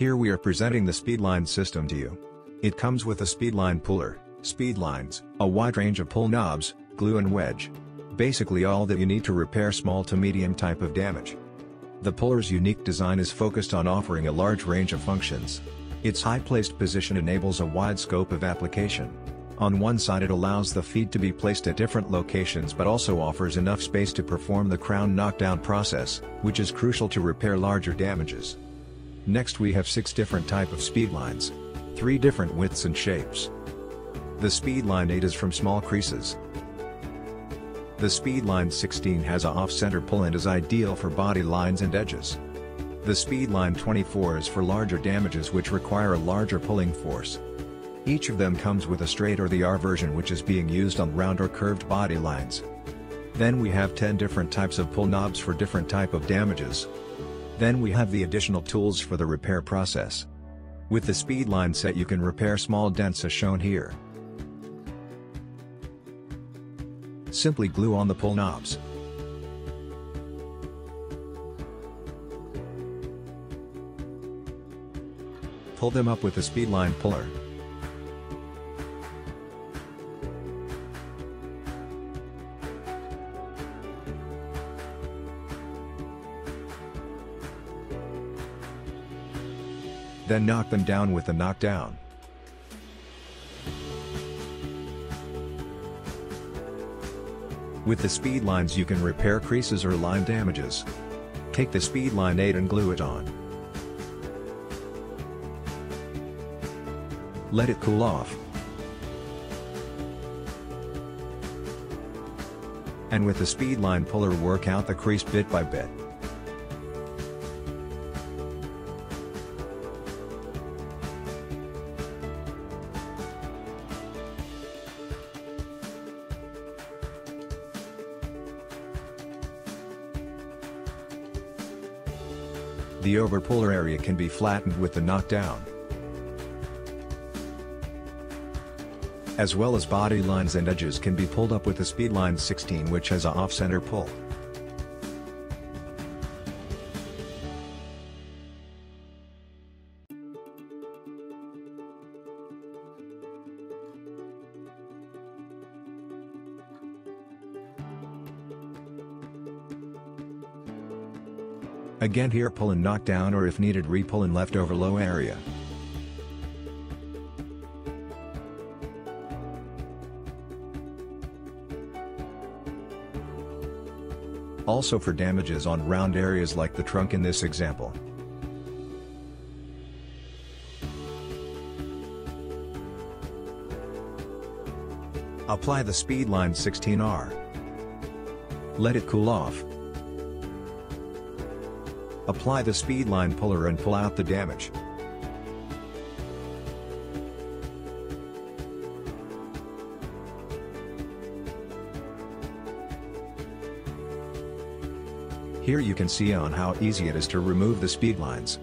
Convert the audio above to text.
Here we are presenting the Speedline system to you. It comes with a Speedline puller, speed lines, a wide range of pull knobs, glue and wedge. Basically all that you need to repair small to medium type of damage. The puller's unique design is focused on offering a large range of functions. Its high-placed position enables a wide scope of application. On one side it allows the feed to be placed at different locations but also offers enough space to perform the crown knockdown process, which is crucial to repair larger damages. Next we have 6 different type of speed lines. 3 different widths and shapes. The speed line 8 is from small creases. The speed line 16 has a off-center pull and is ideal for body lines and edges. The speed line 24 is for larger damages which require a larger pulling force. Each of them comes with a straight or the R version which is being used on round or curved body lines. Then we have 10 different types of pull knobs for different type of damages. Then we have the additional tools for the repair process. With the Speedline set you can repair small dents as shown here. Simply glue on the pull knobs. Pull them up with the Speedline puller. Then knock them down with the knockdown. With the speed lines you can repair creases or line damages. Take the speed line 8 and glue it on. Let it cool off. And with the speed line puller work out the crease bit by bit. The overpuller area can be flattened with the knockdown. As well as body lines and edges can be pulled up with the Speedline 16 which has a off-center pull. Again here pull and knock down or if needed re-pull in leftover low area. Also for damages on round areas like the trunk in this example. Apply the Speedline 16R. Let it cool off. Apply the Speedline puller and pull out the damage. Here you can see on how easy it is to remove the speed lines.